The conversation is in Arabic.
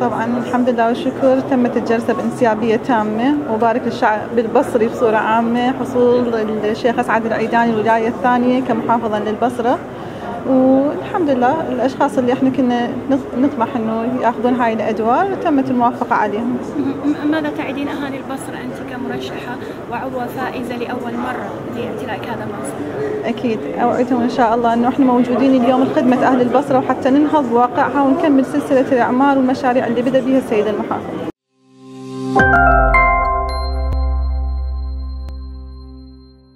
طبعا الحمد لله والشكر تمت الجلسة بانسيابية تامة وبارك للشعب البصري بصورة عامة حصول الشيخ أسعد العيداني الولاية الثانية كمحافظا للبصرة والحمد لله الأشخاص اللي إحنا كنا نطمح إنه يأخذون هاي الأدوار تمت الموافقة عليهم. ماذا تعدين أهالي البصرة أنت كمرشحة وعضوه فائزة لأول مرة لإمتلاك هذا المنصب؟ أكيد أوعدهم إن شاء الله إنه إحنا موجودين اليوم لخدمة أهل البصرة وحتى ننهض بواقعها ونكمل سلسلة الأعمال والمشاريع اللي بدأ بها السيد المحافظ.